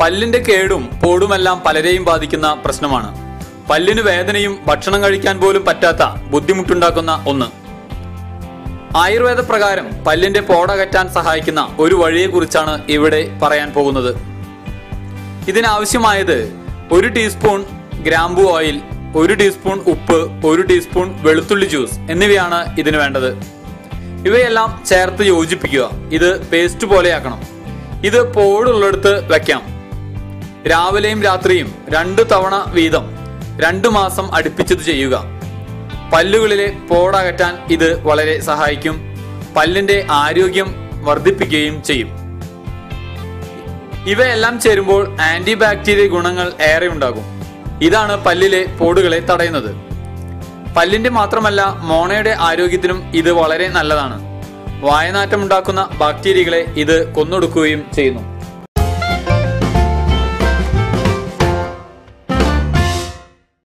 പല്ലിന്റെ കേടും പോടുമെല്ലാം പലരെയും ബാധിക്കുന്ന പ്രശ്നമാണ്. പല്ലിന് വേദനയും ഭക്ഷണം കഴിക്കാൻ പോലും പറ്റാത്ത ബുദ്ധിമുട്ടുണ്ടാക്കുന്ന ഒന്ന്. ആയുർവേദ പ്രകാരം പല്ലിന്റെ പോടകറ്റാൻ സഹായിക്കുന്ന ഒരു വഴിയെക്കുറിച്ചാണ് ഇവിടെ പറയാൻ പോകുന്നത്. ഇതിനാവശ്യമായത് ഒരു ടീസ്പൂൺ ഗ്രാമ്പു ഓയിൽ ഒരു ടീസ്പൂൺ ഉപ്പ് ഒരു ടീസ്പൂൺ വെളുത്തുള്ളി ജ്യൂസ് എന്നിവയാണ് ഇതിന് വേണ്ടത്. ഇവയെല്ലാം ചേർത്ത് യോജിപ്പിക്കുക. ഇത് പേസ്റ്റ് പോലെയാക്കണം. ഇത് പോടുള്ളിടത്ത് വെക്കാം. രാവിലെയും രാത്രിയും രണ്ടു തവണ വീതം രണ്ടു മാസം അടുപ്പിച്ചത് ചെയ്യുക. പല്ലുകളിലെ പോടകറ്റാൻ ഇത് വളരെ സഹായിക്കും. പല്ലിന്റെ ആരോഗ്യം വർദ്ധിപ്പിക്കുകയും ചെയ്യും. ഇവയെല്ലാം ചേരുമ്പോൾ ആന്റി ബാക്ടീരിയ ഗുണങ്ങൾ ഏറെ ഉണ്ടാകും. ഇതാണ് പല്ലിലെ പോടുകളെ തടയുന്നത്. പല്ലിന്റെ മാത്രമല്ല മോണയുടെ ആരോഗ്യത്തിനും ഇത് വളരെ നല്ലതാണ്. വായനാറ്റം ഉണ്ടാക്കുന്ന ബാക്ടീരിയകളെ ഇത് കൊന്നൊടുക്കുകയും ചെയ്യുന്നു.